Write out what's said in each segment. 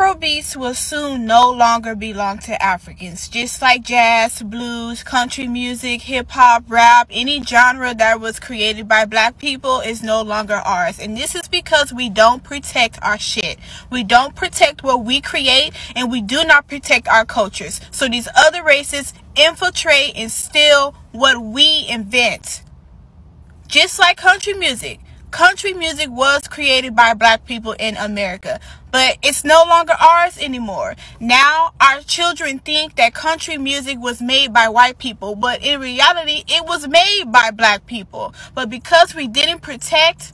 Afrobeats will soon no longer belong to Africans, just like jazz, blues, country music, hip hop, rap, any genre that was created by black people is no longer ours. And this is because we don't protect our shit. We don't protect what we create and we do not protect our cultures. So these other races infiltrate and steal what we invent. Just like country music country music was created by black people in America, but it's no longer ours anymore. Now our children think that country music was made by white people, but in reality, it was made by black people. But because we didn't protect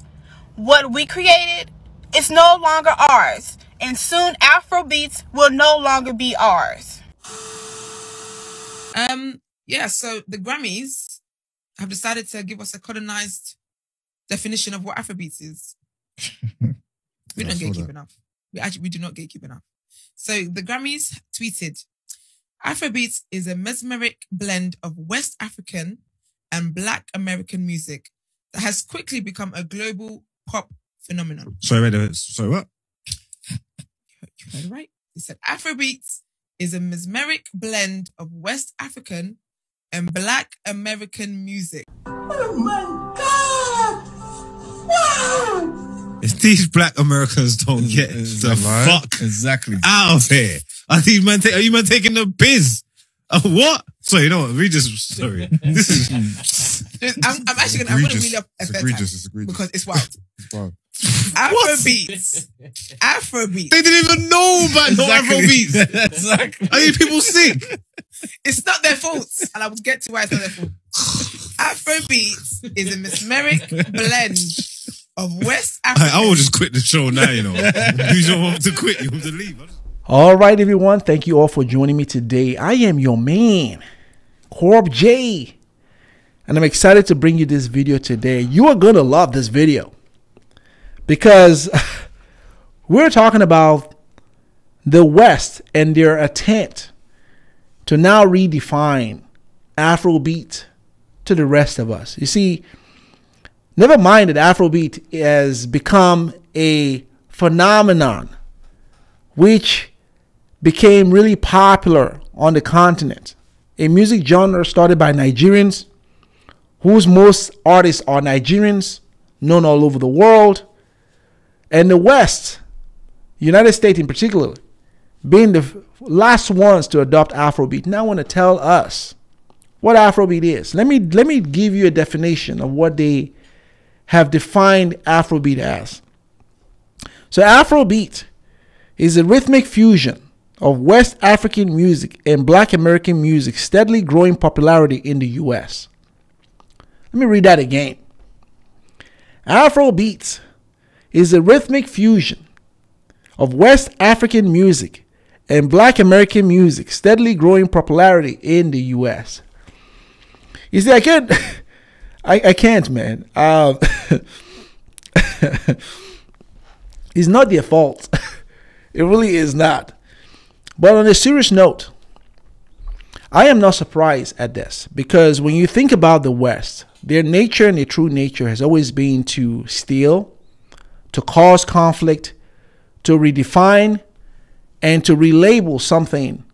what we created, it's no longer ours. And soon Afrobeats will no longer be ours. Um, yeah, so the Grammys have decided to give us a colonized definition of what Afrobeats is. we don't gatekeep enough. We actually we do not gatekeep enough. So the Grammys tweeted, Afrobeats is a mesmeric blend of West African and Black American music that has quickly become a global pop phenomenon. Sorry, wait, sorry, what? You heard right. He said Afrobeats is a mesmeric blend of West African and Black American music. Oh these black Americans don't get the fuck exactly out of here, are these man? Ta- are you man taking the biz? Uh, what? So you know what? We just sorry. This is. I'm, I'm actually gonna. I'm gonna really up it's egregious, it's egregious. because it's wild. it's wild. Afrobeats. Afrobeats. They didn't even know about exactly. no Afrobeats. exactly. Are you people sick? It's not their fault, and I will get to why it's not their fault. Afrobeats is a mesmeric blend of West Africa. I, I will just quit the show now, you know. you don't want to quit, you want to leave. All right, everyone. Thank you all for joining me today. I am your man, Corb J. And I'm excited to bring you this video today. You are going to love this video because we're talking about the West and their attempt to now redefine Afrobeat to the rest of us. You see, never mind that Afrobeat has become a phenomenon which became really popular on the continent. A music genre started by Nigerians, whose most artists are Nigerians, known all over the world. And the West, United States in particular, being the last ones to adopt Afrobeat, now I want to tell us what Afrobeat is. Let me let me give you a definition of what they have defined Afrobeat as. So Afrobeat is a rhythmic fusion of West African music and Black American music steadily growing popularity in the US. Let me read that again. Afrobeat is a rhythmic fusion of West African music and Black American music steadily growing popularity in the US. You see, I can't. I, I can't, man. Um, it's not their fault. it really is not. But on a serious note, I am not surprised at this because when you think about the West, their nature and their true nature has always been to steal, to cause conflict, to redefine, and to relabel something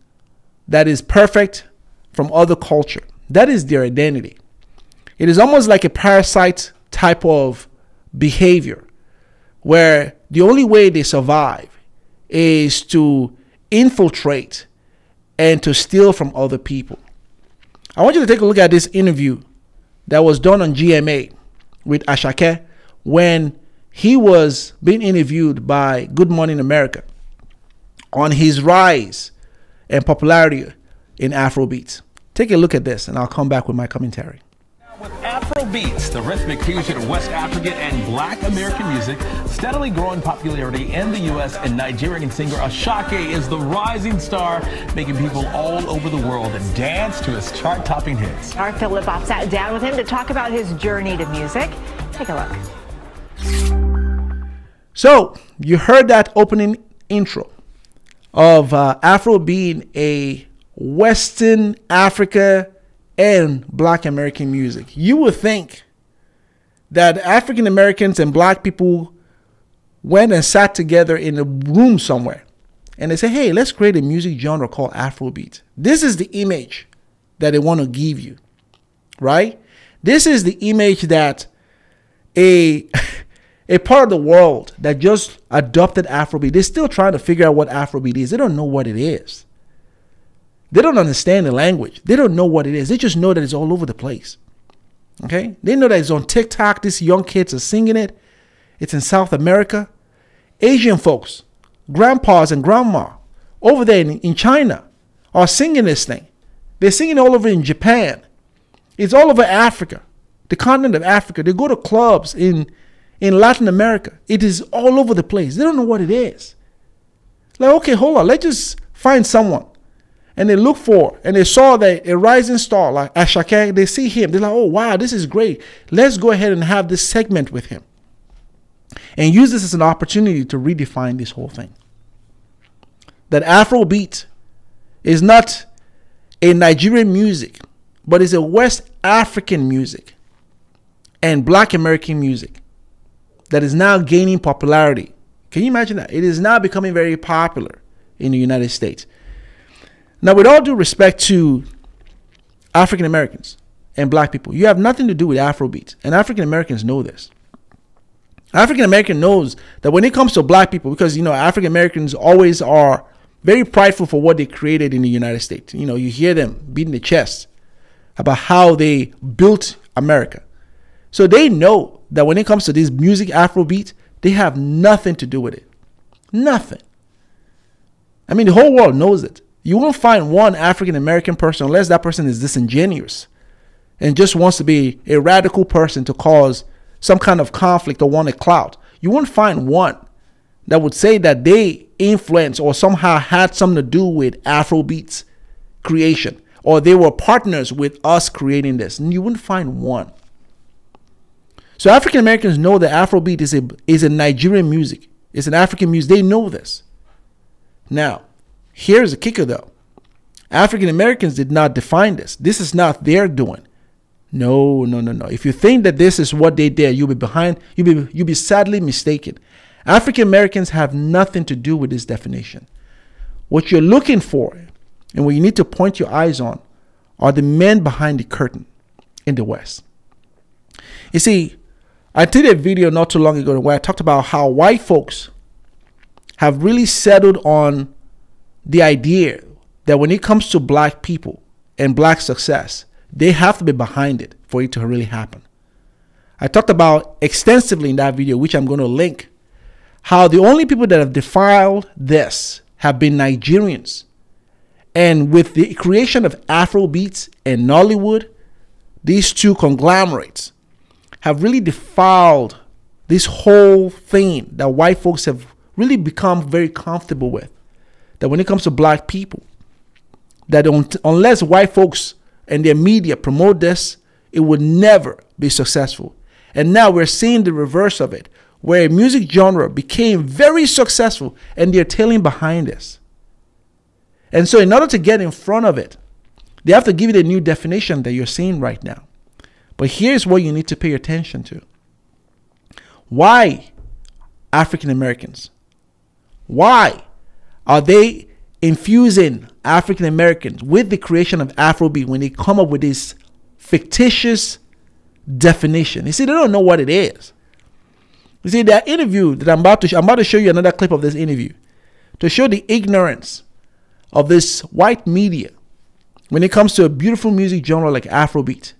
that is perfect from other culture. That is their identity. It is almost like a parasite type of behavior where the only way they survive is to infiltrate and to steal from other people. I want you to take a look at this interview that was done on GMA with Asake when he was being interviewed by Good Morning America on his rise and popularity in Afrobeats. Take a look at this, and I'll come back with my commentary. With Afro Beats, the rhythmic fusion of West African and Black American music, steadily growing popularity in the U.S. and Nigerian singer Asake is the rising star, making people all over the world dance to his chart-topping hits. Our Philip Bob sat down with him to talk about his journey to music. Take a look. So, you heard that opening intro of uh, Afro being a Western Africa and Black American music. You would think that African Americans and Black people went and sat together in a room somewhere and they say, hey, let's create a music genre called Afrobeat. This is the image that they want to give you, right? This is the image that a a part of the world that just adopted Afrobeat, they're still trying to figure out what Afrobeat is. They don't know what it is. They don't understand the language. They don't know what it is. They just know that it's all over the place. Okay? They know that it's on TikTok. These young kids are singing it. It's in South America. Asian folks, grandpas and grandma over there in, in China are singing this thing. They're singing all over in Japan. It's all over Africa, the continent of Africa. They go to clubs in, in Latin America. It is all over the place. They don't know what it is. Like, okay, hold on. Let's just find someone. And they look for, and they saw that a rising star like Asake, they see him. They're like, oh, wow, this is great. Let's go ahead and have this segment with him and use this as an opportunity to redefine this whole thing. That Afrobeat is not a Nigerian music, but is a West African music and Black American music that is now gaining popularity. Can you imagine that? It is now becoming very popular in the United States. Now, with all due respect to African Americans and black people, you have nothing to do with Afrobeat. And African Americans know this. African American knows that when it comes to black people, because you know African Americans always are very prideful for what they created in the United States. You know, you hear them beating the chest about how they built America. So they know that when it comes to this music Afrobeat, they have nothing to do with it. Nothing. I mean, the whole world knows it. You won't find one African American person unless that person is disingenuous and just wants to be a radical person to cause some kind of conflict or want a clout. You won't find one that would say that they influenced or somehow had something to do with Afrobeats creation or they were partners with us creating this. And you wouldn't find one. So African Americans know that Afrobeat is a is a Nigerian music. It's an African music. They know this. Now, here's the kicker though. African Americans did not define this. This is not their doing. No, no, no, no. If you think that this is what they did, you'll be behind, you'll be you'll be sadly mistaken. African Americans have nothing to do with this definition. What you're looking for and what you need to point your eyes on are the men behind the curtain in the West. You see, I did a video not too long ago where I talked about how white folks have really settled on the idea that when it comes to black people and black success, they have to be behind it for it to really happen. I talked about extensively in that video, which I'm going to link, how the only people that have defiled this have been Nigerians. And with the creation of Afrobeats and Nollywood, these two conglomerates have really defiled this whole thing that white folks have really become very comfortable with. That when it comes to black people, that unless white folks and their media promote this, it would never be successful. And now we're seeing the reverse of it, where a music genre became very successful and they're tailing behind this. And so, in order to get in front of it, they have to give it a new definition that you're seeing right now. But here's what you need to pay attention to. Why African Americans? Why are they infusing African Americans with the creation of Afrobeat when they come up with this fictitious definition. You see, they don't know what it is. You see, that interview that I'm about to I'm about to show you another clip of this interview to show the ignorance of this white media when it comes to a beautiful music genre like Afrobeat.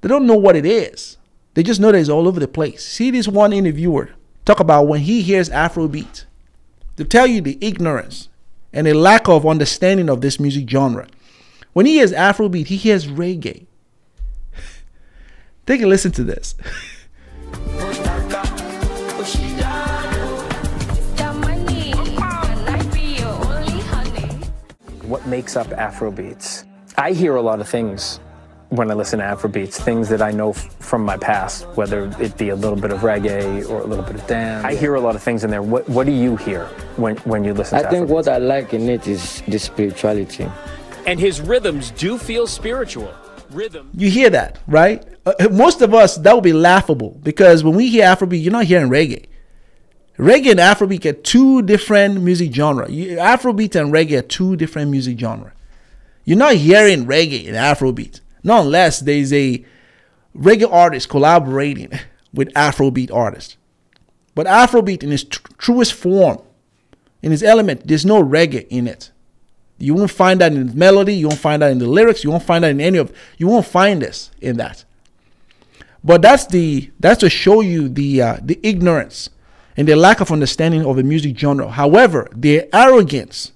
They don't know what it is. They just know that it's all over the place. See this one interviewer talk about when he hears Afrobeat. To tell you the ignorance and a lack of understanding of this music genre. When he hears Afrobeat, he hears reggae. Take a listen to this. What makes up Afrobeats? I hear a lot of things when I listen to Afrobeats, things that I know f- from my past, whether it be a little bit of reggae or a little bit of dance. I hear a lot of things in there. What, what do you hear when, when you listen I to think Afrobeats? what I like in it is the spirituality. And his rhythms do feel spiritual. Rhythm. You hear that, right? Uh, most of us, that would be laughable because when we hear Afrobeat, you're not hearing reggae. Reggae and Afrobeat are two different music genre. Afrobeat and reggae are two different music genre. You're not hearing reggae and Afrobeat, not unless there's a reggae artist collaborating with Afrobeat artists. But Afrobeat in its tr- truest form, in its element, there's no reggae in it. You won't find that in the melody. You won't find that in the lyrics. You won't find that in any of. You won't find this in that. But that's the that's to show you the uh, the ignorance and the lack of understanding of a music genre. However, their arrogance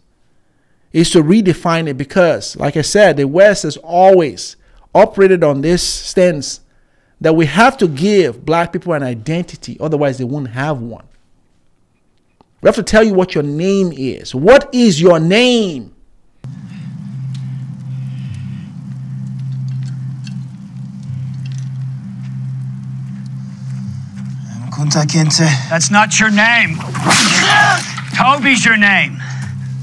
is to redefine it because, like I said, the West has always operated on this stance that we have to give black people an identity, otherwise they won't have one. We have to tell you what your name is. What is your name? Kunta Kinte. That's not your name. Toby's your name.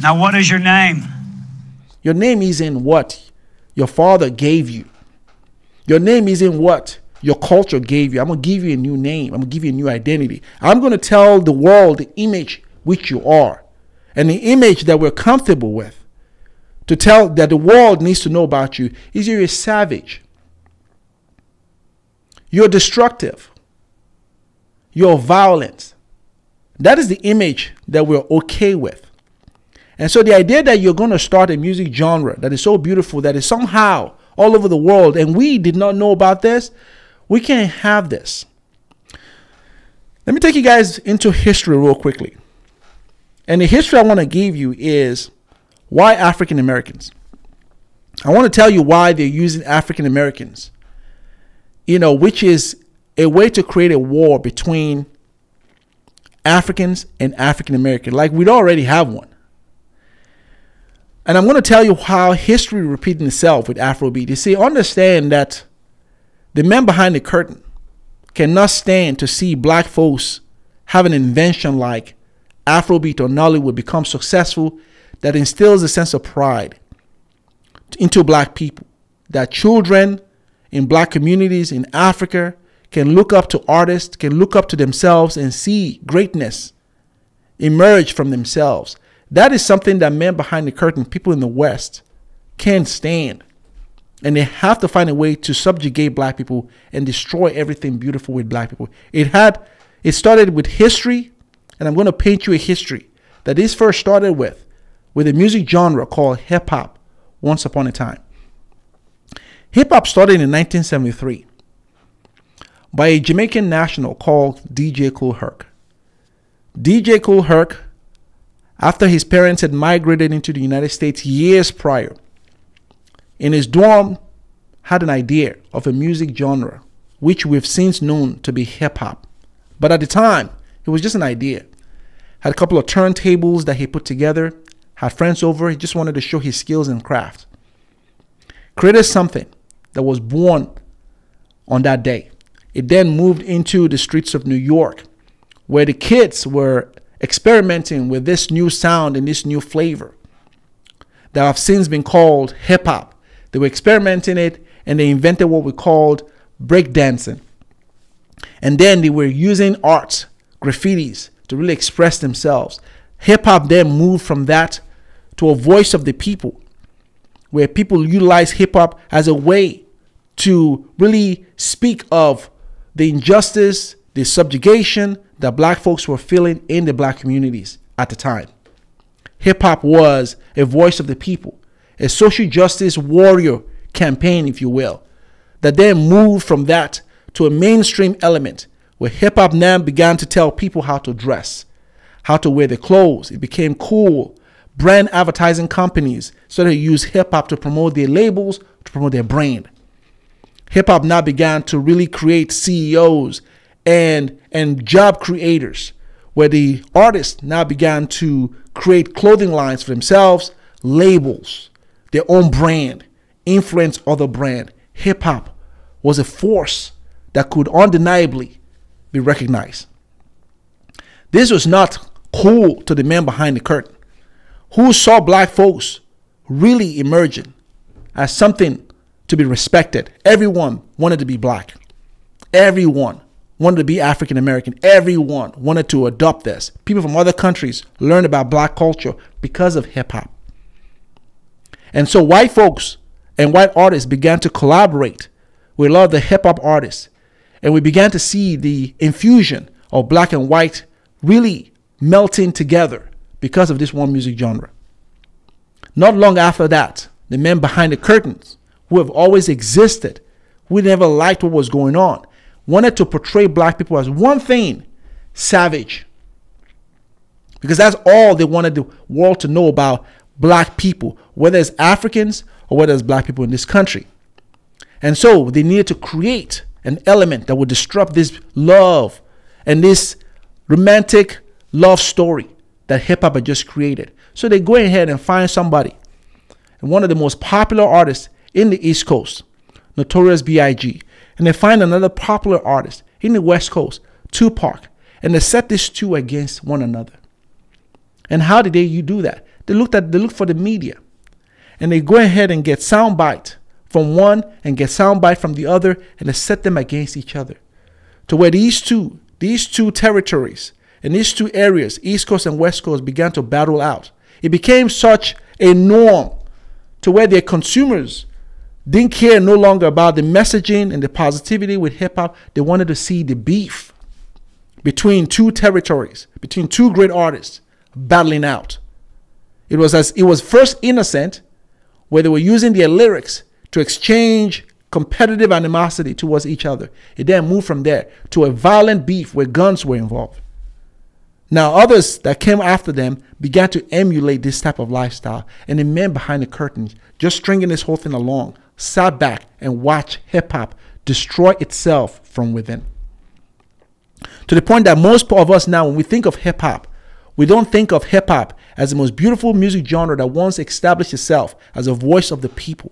Now, what is your name? Your name is in what your father gave you. Your name isn't what your culture gave you. I'm going to give you a new name. I'm going to give you a new identity. I'm going to tell the world the image which you are and the image that we're comfortable with. To tell that the world needs to know about you is you're a savage. You're destructive you're violent. That is the image that we're okay with. And so the idea that you're going to start a music genre that is so beautiful that is somehow all over the world and we did not know about this, we can't have this. Let me take you guys into history real quickly. And the history I want to give you is why African Americans. I want to tell you why they're using African Americans, you know, which is a way to create a war between Africans and African Americans, like we'd already have one. And I'm going to tell you how history repeating itself with Afrobeat. You see, understand that the men behind the curtain cannot stand to see black folks have an invention like Afrobeat or Nollywood become successful that instills a sense of pride into black people. That children in black communities in Africa can look up to artists, can look up to themselves and see greatness emerge from themselves. That is something that men behind the curtain, people in the West, can't stand. And they have to find a way to subjugate black people and destroy everything beautiful with black people. It had it started with history, and I'm going to paint you a history that this first started with, with a music genre called hip hop once upon a time. Hip hop started in 1973 by a Jamaican national called DJ Kool Herc. DJ Kool Herc, after his parents had migrated into the United States years prior, in his dorm had an idea of a music genre which we've since known to be hip hop. But at the time, it was just an idea. Had a couple of turntables that he put together, had friends over, he just wanted to show his skills and craft. Created something that was born on that day. It then moved into the streets of New York, where the kids were experimenting with this new sound and this new flavor that have since been called hip hop. They were experimenting it and they invented what we called breakdancing. And then they were using art, graffitis, to really express themselves. Hip hop then moved from that to a voice of the people, where people utilize hip hop as a way to really speak of the injustice, the subjugation that black folks were feeling in the black communities at the time. Hip hop was a voice of the people, a social justice warrior campaign, if you will, that then moved from that to a mainstream element where hip hop now began to tell people how to dress, how to wear their clothes. It became cool. Brand advertising companies started to use hip hop to promote their labels, to promote their brand hip hop now began to really create CEOs and and job creators where the artists now began to create clothing lines for themselves, labels, their own brand, influence other brand. Hip hop was a force that could undeniably be recognized. This was not cool to the man behind the curtain who saw black folks really emerging as something to be respected. Everyone wanted to be black. Everyone wanted to be African American. Everyone wanted to adopt this. People from other countries learned about black culture because of hip hop. And so white folks and white artists began to collaborate with a lot of the hip hop artists. And we began to see the infusion of black and white really melting together because of this one music genre. Not long after that, the men behind the curtains, who have always existed, who never liked what was going on, wanted to portray black people as one thing savage. Because that's all they wanted the world to know about black people, whether it's Africans or whether it's black people in this country. And so they needed to create an element that would disrupt this love and this romantic love story that hip hop had just created. So they go ahead and find somebody. And one of the most popular artists in the East Coast, Notorious B.I.G. And they find another popular artist in the West Coast, Tupac. And they set these two against one another. And how did they you do that? They looked at they looked for the media. And they go ahead and get soundbite from one and get soundbite from the other and they set them against each other. To where these two, these two territories and these two areas, East Coast and West Coast, began to battle out. It became such a norm to where their consumers didn't care no longer about the messaging and the positivity with hip hop. They wanted to see the beef between two territories, between two great artists battling out. It was as it was first innocent, where they were using their lyrics to exchange competitive animosity towards each other. It then moved from there to a violent beef where guns were involved. Now, others that came after them began to emulate this type of lifestyle, and the men behind the curtains, just stringing this whole thing along, sat back and watched hip hop destroy itself from within. To the point that most of us now, when we think of hip hop, we don't think of hip hop as the most beautiful music genre that once established itself as a voice of the people.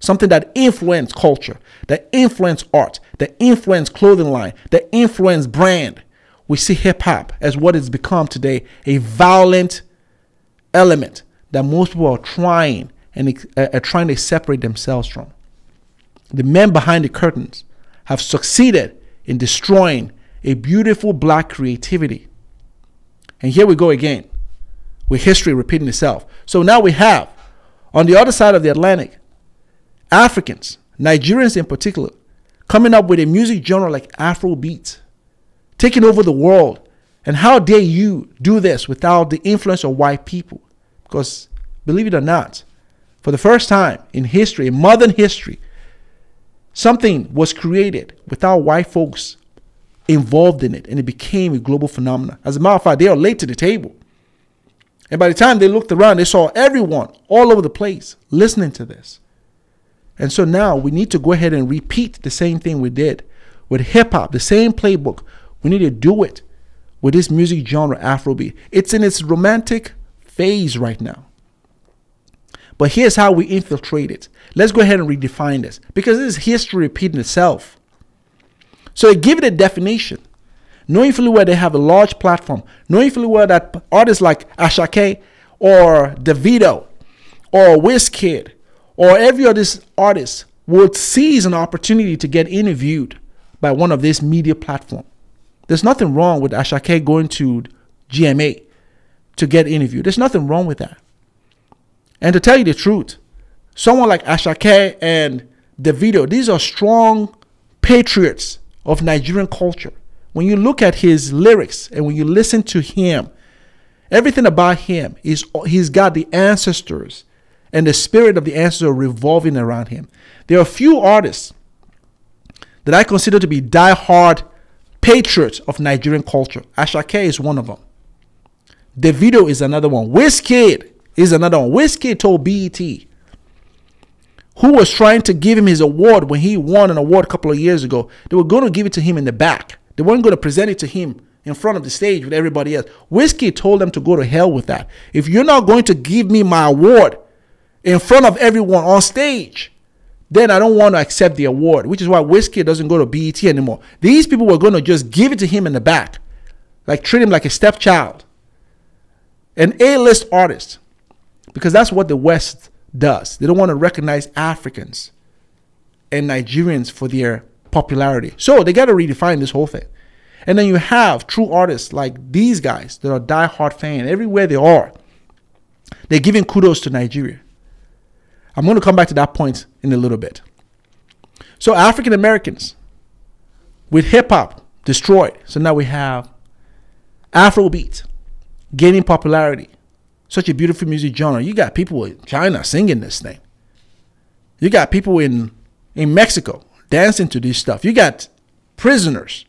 Something that influenced culture, that influenced art, that influenced clothing line, that influenced brand, we see hip hop as what it's become today a violent element that most people are trying and uh, are trying to separate themselves from. The men behind the curtains have succeeded in destroying a beautiful black creativity. And here we go again with history repeating itself. So now we have on the other side of the Atlantic Africans, Nigerians in particular, coming up with a music genre like Afrobeat, taking over the world. And how dare you do this without the influence of white people? Because believe it or not, for the first time in history, in modern history, something was created without white folks involved in it, and it became a global phenomenon. As a matter of fact, they are late to the table. And by the time they looked around, they saw everyone all over the place listening to this. And so now we need to go ahead and repeat the same thing we did with hip hop, the same playbook we need to do it with this music genre, Afrobeat. It's in its romantic phase right now. But here's how we infiltrate it. Let's go ahead and redefine this because this is history repeating itself. So give it a definition. Knowing fully well they have a large platform, knowing fully well that artists like Asake or Davido or Wizkid or every other artist would seize an opportunity to get interviewed by one of these media platforms. There's nothing wrong with Asake going to GMA to get interviewed. There's nothing wrong with that. And to tell you the truth, someone like Asake and Davido, these are strong patriots of Nigerian culture. When you look at his lyrics and when you listen to him, everything about him is he's got the ancestors and the spirit of the ancestors revolving around him. There are few artists that I consider to be die-hard patriots of Nigerian culture. Asake is one of them. Davido is another one. Wizkid is another one. Wizkid told BET, who was trying to give him his award when he won an award a couple of years ago, they were going to give it to him in the back. They weren't going to present it to him in front of the stage with everybody else. Wizkid told them to go to hell with that. If you're not going to give me my award in front of everyone on stage, then I don't want to accept the award, which is why Wizkid doesn't go to BET anymore. These people were going to just give it to him in the back, like treat him like a stepchild, an A-list artist, because that's what the West does. They don't want to recognize Africans and Nigerians for their popularity. So they got to redefine this whole thing. And then you have true artists like these guys that are die-hard fan everywhere they are. They're giving kudos to Nigeria. I'm going to come back to that point in a little bit. So African Americans with hip hop destroyed. So now we have Afrobeat gaining popularity. Such a beautiful music genre. You got people in China singing this thing. You got people in in Mexico dancing to this stuff. You got prisoners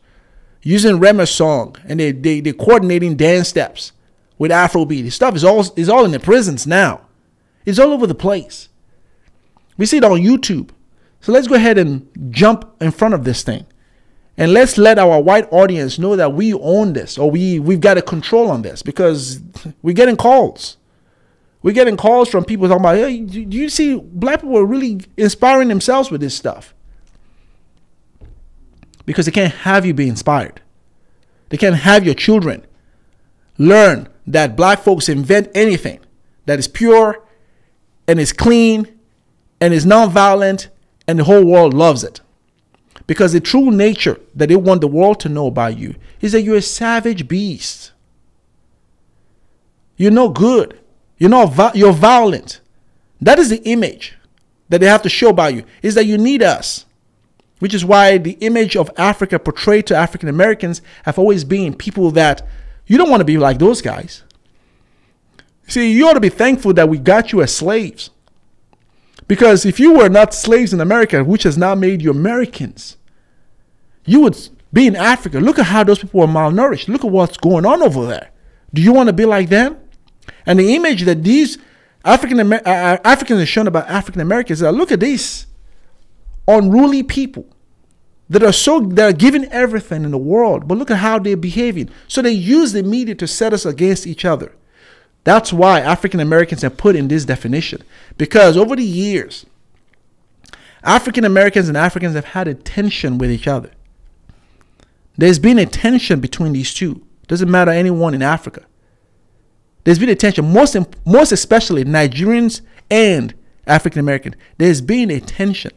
using Rema's song and they, they, they're coordinating dance steps with Afrobeat. This stuff is all, is all in the prisons now. It's all over the place. We see it on YouTube. So let's go ahead and jump in front of this thing. And let's let our white audience know that we own this or we, we've got a control on this because we're getting calls. We're getting calls from people talking about, hey, do you see black people are really inspiring themselves with this stuff? Because they can't have you be inspired. They can't have your children learn that black folks invent anything that is pure and is clean and is nonviolent and the whole world loves it. Because the true nature that they want the world to know about you is that you're a savage beast. You're no good. You're not you're violent. That is the image that they have to show about you is that you need us. Which is why the image of Africa portrayed to African Americans have always been people that you don't want to be like those guys. See, you ought to be thankful that we got you as slaves. Because if you were not slaves in America, which has now made you Americans, you would be in Africa. Look at how those people are malnourished. Look at what's going on over there. Do you want to be like them? And the image that these African Amer- uh, uh Africans are shown about African Americans is look at these unruly people that are so that are given everything in the world, but look at how they're behaving. So they use the media to set us against each other. That's why African Americans are put in this definition. Because over the years, African Americans and Africans have had a tension with each other. There's been a tension between these two. Doesn't matter anyone in Africa. There's been a tension, most, most especially Nigerians and African American. There's been a tension.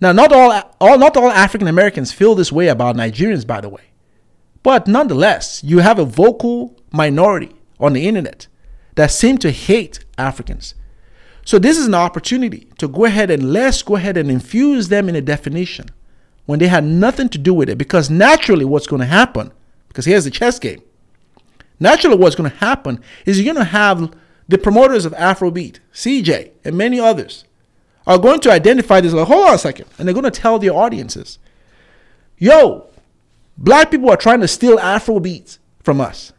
Now, not all, all not all African Americans feel this way about Nigerians, by the way. But nonetheless, you have a vocal minority on the internet that seem to hate Africans. So this is an opportunity to go ahead and let's go ahead and infuse them in a definition when they had nothing to do with it. Because naturally, what's going to happen, because here's the chess game. Naturally, what's going to happen is you're going to have the promoters of Afrobeat, CJ, and many others are going to identify this. Like, hold on a second, and they're going to tell their audiences, "Yo, black people are trying to steal Afrobeats from us."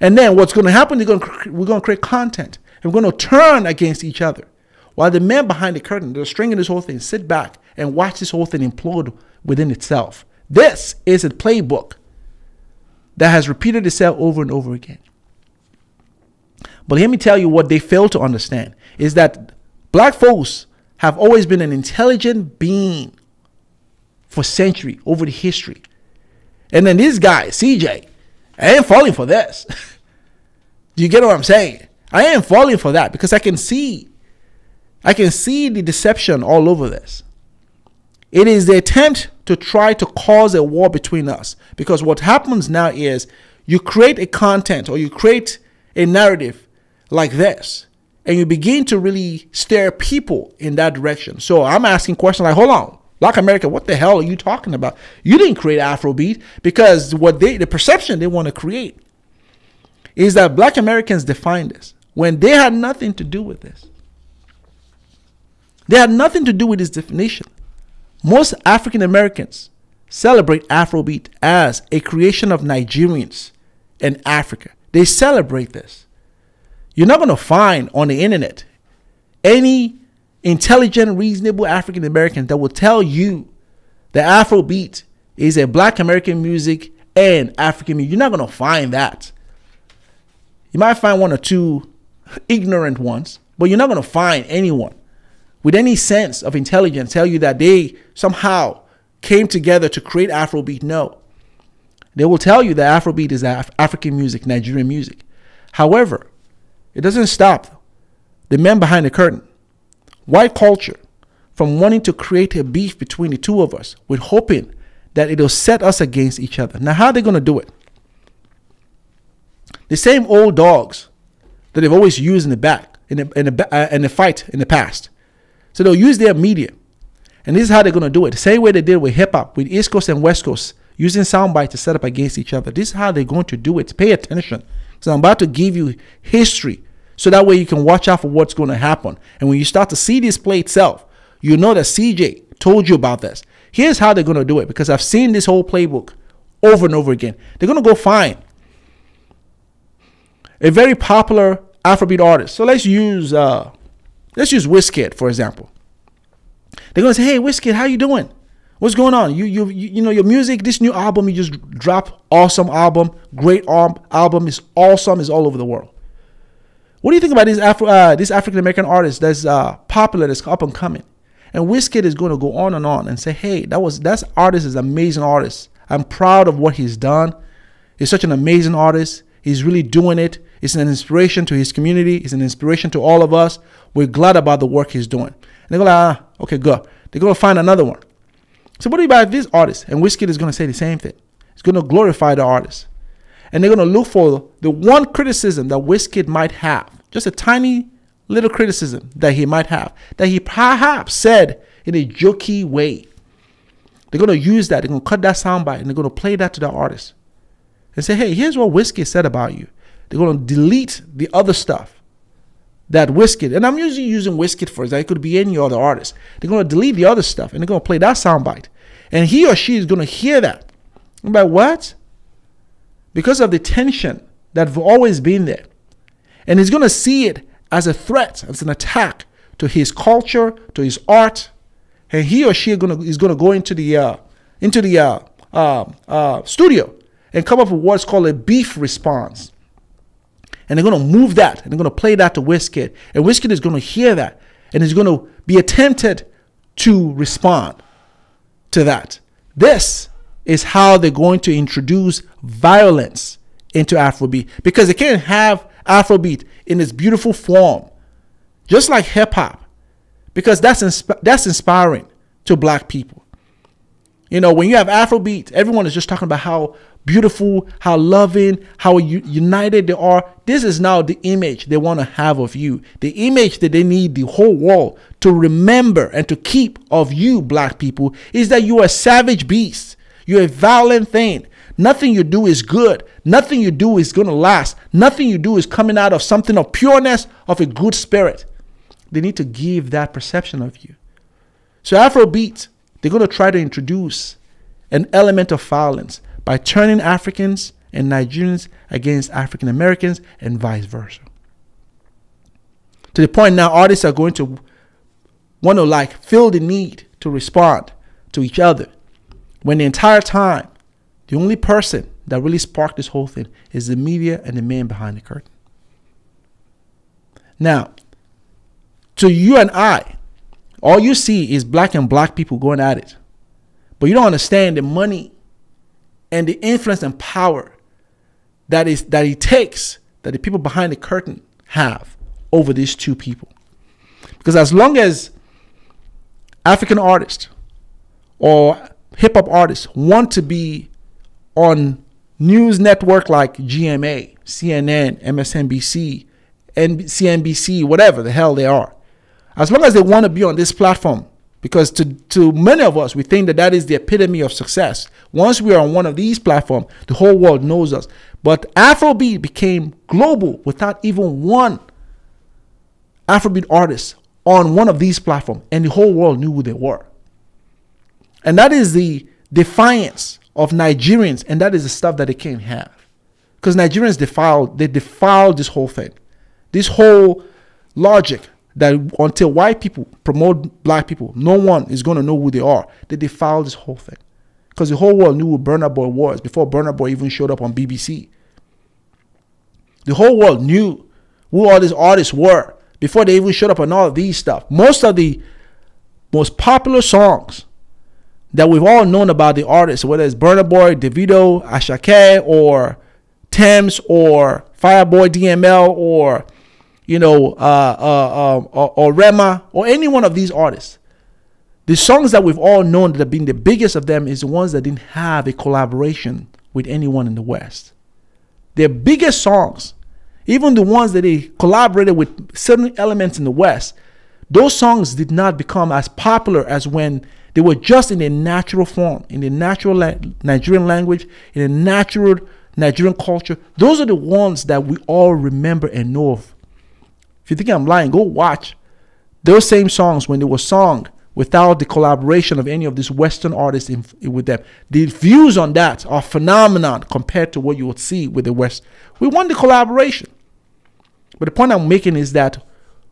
And then what's going to happen? They're going to, we're going to create content, and we're going to turn against each other, while the men behind the curtain, they're stringing this whole thing, sit back and watch this whole thing implode within itself. This is a playbook that has repeated itself over and over again. But let me tell you what they fail to understand is that black folks have always been an intelligent being for century over the history. And then this guy, CJ, I ain't falling for this. Do you get what I'm saying? I ain't falling for that because I can see I can see the deception all over this. It is the attempt to try to cause a war between us. Because what happens now is you create a content or you create a narrative like this, and you begin to really steer people in that direction. So I'm asking questions like, hold on, Black America, what the hell are you talking about? You didn't create Afrobeat because what they the perception they want to create is that black Americans define this when they had nothing to do with this. They had nothing to do with this definition. Most African Americans celebrate Afrobeat as a creation of Nigerians and Africa. They celebrate this. You're not going to find on the internet any intelligent, reasonable African American that will tell you that Afrobeat is a black American music and African music. You're not going to find that. You might find one or two ignorant ones, but you're not going to find anyone with any sense of intelligence tell you that they somehow came together to create Afrobeat. No. They will tell you that Afrobeat is Af- African music, Nigerian music. However, it doesn't stop the men behind the curtain, white culture, from wanting to create a beef between the two of us with hoping that it'll set us against each other. Now, how are they going to do it? The same old dogs that they've always used in the back, in the, in the, uh, in the fight in the past. So they'll use their media. And this is how they're going to do it. The same way they did with hip hop, with East Coast and West Coast, using soundbite to set up against each other. This is how they're going to do it. Pay attention. So I'm about to give you history so that way you can watch out for what's going to happen. And when you start to see this play itself, you know that CJ told you about this. Here's how they're going to do it because I've seen this whole playbook over and over again. They're going to go find a very popular Afrobeat artist. So let's use uh, let's use Wizkid for example. They're gonna say, "Hey, Wizkid, how you doing? What's going on? You you you, you know your music, this new album you just dropped, awesome album, great album, is awesome, is all over the world. What do you think about this Afro uh, this African American artist that's uh, popular, that's up and coming? And Wizkid is going to go on and on and say, "Hey, that was that artist is an amazing artist. I'm proud of what he's done. He's such an amazing artist. He's really doing it. It's an inspiration to his community. It's an inspiration to all of us. We're glad about the work he's doing. And they're like, ah, okay, good. They're going to find another one. So what do you about this artist? And Wizkid is going to say the same thing. He's going to glorify the artist. And they're going to look for the one criticism that Wizkid might have, just a tiny little criticism that he might have, that he perhaps said in a jokey way. They're going to use that. They're going to cut that soundbite and they're going to play that to the artist and say, hey, here's what Wizkid said about you. They're going to delete the other stuff that Wizkid, and I'm usually using Wizkid for example, it could be any other artist. They're going to delete the other stuff and they're going to play that soundbite. And he or she is going to hear that. I'm like, what? Because of the tension that's always been there. And he's going to see it as a threat, as an attack to his culture, to his art. And he or she is going to, go into the, uh, into the uh, uh, uh, studio and come up with what's called a beef response and they're going to move that and they're going to play that to Wizkid. And Wizkid is going to hear that and is going to be attempted to respond to that. This is how they're going to introduce violence into Afrobeat because they can't have Afrobeat in its beautiful form, just like hip hop, because that's insp- that's inspiring to black people. You know, when you have Afrobeat, everyone is just talking about how beautiful, how loving, how united they are. This is now the image they want to have of you. The image that they need the whole world to remember and to keep of you, black people, is that you are savage beast. You're a violent thing. Nothing you do is good. Nothing you do is going to last. Nothing you do is coming out of something of pureness, of a good spirit. They need to give that perception of you. So, Afrobeat, they're going to try to introduce an element of violence by turning Africans and Nigerians against African Americans and vice versa. To the point now, artists are going to want to like feel the need to respond to each other when the entire time the only person that really sparked this whole thing is the media and the man behind the curtain. Now, to you and I, all you see is black and black people going at it. But you don't understand the money and the influence and power that is that he takes that the people behind the curtain have over these two people. Because as long as African artists or hip hop artists want to be on news network like GMA, CNN, MSNBC, CNBC, whatever the hell they are, as long as they want to be on this platform, because to, to many of us, we think that that is the epitome of success. Once we are on one of these platforms, the whole world knows us. But Afrobeat became global without even one Afrobeat artist on one of these platforms, and the whole world knew who they were. And that is the defiance of Nigerians, and that is the stuff that they can't have. Because Nigerians defiled, they defiled this whole thing. This whole logic that until white people promote black people, no one is going to know who they are. They defiled this whole thing. Because the whole world knew who Burna Boy was before Burna Boy even showed up on BBC. The whole world knew who all these artists were before they even showed up on all of these stuff. Most of the most popular songs that we've all known about the artists, whether it's Burna Boy, Davido, Asake, or Tems, or Fireboy DML, or you know, uh, uh, um, or, or Rema, or any one of these artists. The songs that we've all known that have been the biggest of them is the ones that didn't have a collaboration with anyone in the West. Their biggest songs, even the ones that they collaborated with certain elements in the West, those songs did not become as popular as when they were just in a natural form, in the natural la- Nigerian language, in a natural Nigerian culture. Those are the ones that we all remember and know of. If you think I'm lying, go watch those same songs when they were sung without the collaboration of any of these Western artists in, with them. The views on that are phenomenon compared to what you would see with the West. We want the collaboration. But the point I'm making is that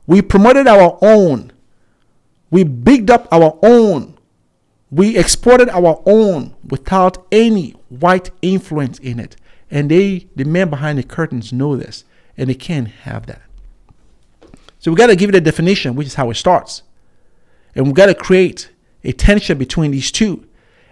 we promoted our own. We bigged up our own. We exported our own without any white influence in it. And they, the men behind the curtains, know this. And they can't have that. So we got to give it a definition, which is how it starts. And we've got to create a tension between these two.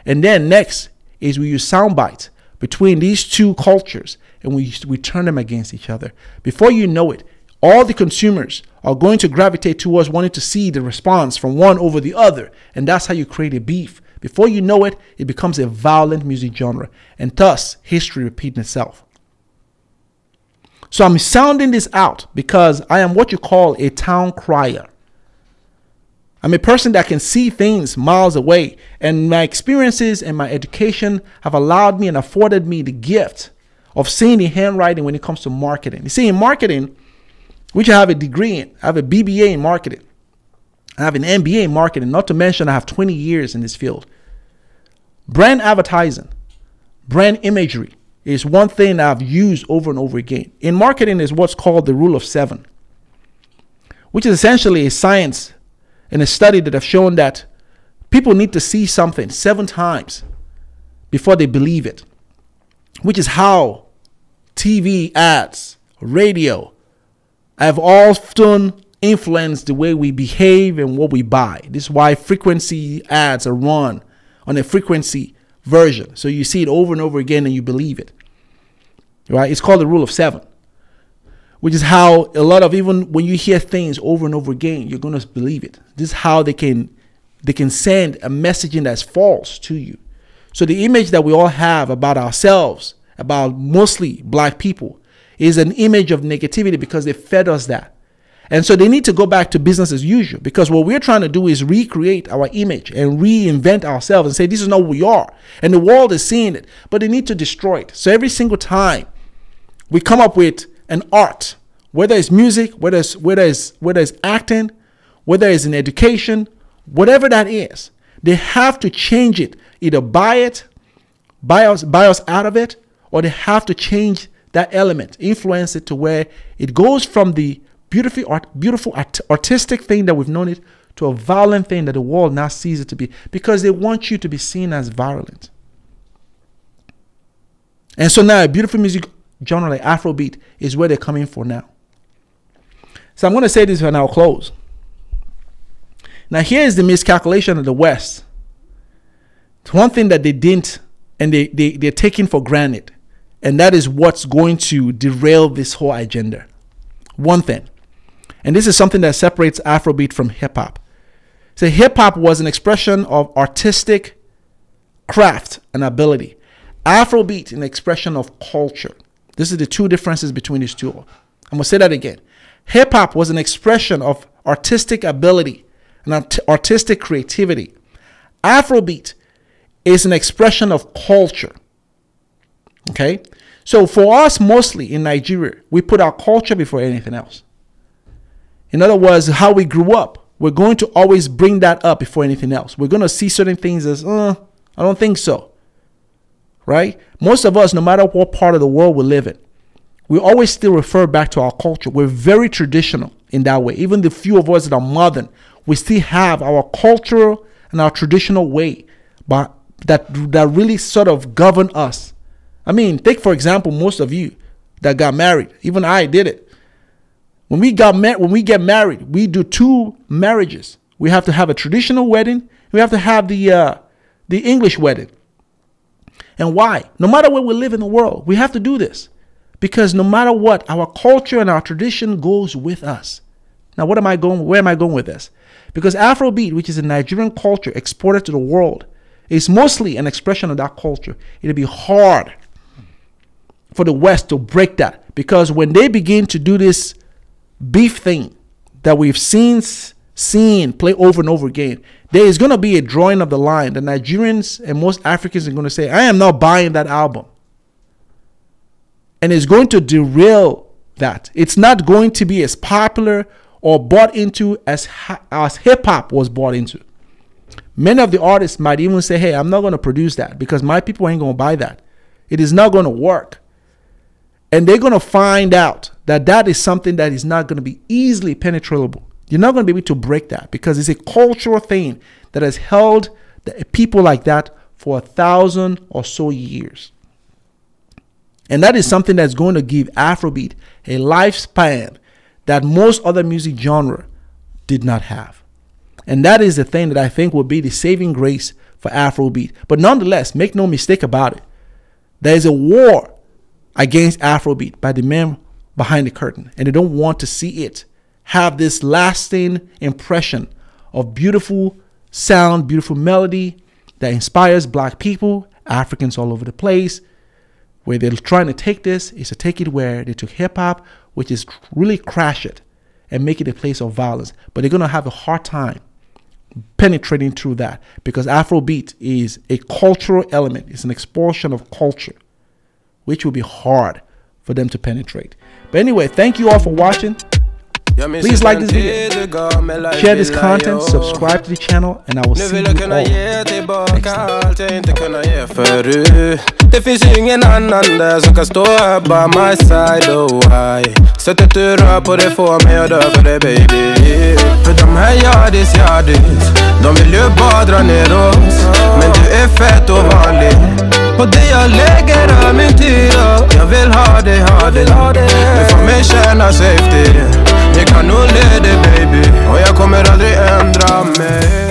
And then next is we use sound bites between these two cultures and we, we turn them against each other. Before you know it, all the consumers are going to gravitate towards wanting to see the response from one over the other. And that's how you create a beef. Before you know it, it becomes a violent music genre, and thus history repeating itself. So I'm sounding this out because I am what you call a town crier. I'm a person that can see things miles away, and my experiences and my education have allowed me and afforded me the gift of seeing the handwriting when it comes to marketing. You see, in marketing, which I have a degree in, I have a BBA in marketing, I have an MBA in marketing, not to mention I have 20 years in this field. Brand advertising, brand imagery is one thing I've used over and over again. In marketing, is what's called the rule of seven, which is essentially a science and a study that have shown that people need to see something seven times before they believe it, which is how TV ads, radio have often influenced the way we behave and what we buy. This is why frequency ads are run on a frequency version. So you see it over and over again and you believe it. Right? It's called the rule of seven which is how a lot of even when you hear things over and over again, you're gonna believe it. This is how they can they can send a messaging that's false to you. So the image that we all have about ourselves, about mostly black people, is an image of negativity because they fed us that. And so they need to go back to business as usual because what we're trying to do is recreate our image and reinvent ourselves and say this is not who we are. And the world is seeing it, but they need to destroy it. So every single time we come up with an art, whether it's music, whether it's whether it's whether it's acting, whether it's in education, whatever that is, they have to change it. Either buy it, buy us, buy us out of it, or they have to change that element, influence it to where it goes from the beautiful art, beautiful art, artistic thing that we've known it to a violent thing that the world now sees it to be because they want you to be seen as violent. And so now a beautiful music genre like Afrobeat is where they're coming for now. So I'm going to say this and I'll close. Now, here is the miscalculation of the West. It's one thing that they didn't and they, they, they're taking for granted, and that is what's going to derail this whole agenda. One thing. And this is something that separates Afrobeat from hip hop. So, hip hop was an expression of artistic craft and ability. Afrobeat, an expression of culture. This is the two differences between these two. I'm going to say that again. Hip hop was an expression of artistic ability and art- artistic creativity. Afrobeat is an expression of culture. Okay? So for us, mostly in Nigeria, we put our culture before anything else. In other words, how we grew up, we're going to always bring that up before anything else. We're going to see certain things as, uh, I don't think so right? Most of us, no matter what part of the world we live in, we always still refer back to our culture. We're very traditional in that way. Even the few of us that are modern, we still have our cultural and our traditional way but that that really sort of govern us. I mean, take for example, most of you that got married. Even I did it. When we got married, when we get married, we do two marriages. We have to have a traditional wedding. We have to have the uh, the English wedding. And why? No matter where we live in the world, we have to do this. Because no matter what, our culture and our tradition goes with us. Now, what am I going? Where am I going with this? Because Afrobeat, which is a Nigerian culture exported to the world, is mostly an expression of that culture. It'll be hard for the West to break that because when they begin to do this beef thing that we've seen seen play over and over again, there is going to be a drawing of the line. The Nigerians and most Africans are going to say, "I am not buying that album," and it's going to derail that. It's not going to be as popular or bought into as as hip hop was bought into. Many of the artists might even say, "Hey, I'm not going to produce that because my people ain't going to buy that. It is not going to work." And they're going to find out that that is something that is not going to be easily penetrable. You're not going to be able to break that because it's a cultural thing that has held people like that for a thousand or so years. And that is something that's going to give Afrobeat a lifespan that most other music genre did not have. And that is the thing that I think will be the saving grace for Afrobeat. But nonetheless, make no mistake about it. There is a war against Afrobeat by the men behind the curtain, and they don't want to see it have this lasting impression of beautiful sound, beautiful melody that inspires black people, Africans all over the place. Where they're trying to take this is to take it where they took hip hop, which is really crash it and make it a place of violence. But they're gonna have a hard time penetrating through that because Afrobeat is a cultural element, it's an explosion of culture, which will be hard for them to penetrate. But anyway, thank you all for watching. Please like this video, share this content, subscribe to the channel, and I will see you all next time. Det finns ingen annan där som kan stå här by my side, oh why? Sättet du rör på det får mig att dö för dig baby. För de här yardis, yardis De vill ju bara dra ner oss Men du är fett och vanlig På det jag lägger all min tid Jag vill ha det, ha det, ha det. Du får mig känna safety Jag kan nog leda det baby. Och jag kommer aldrig ändra mig.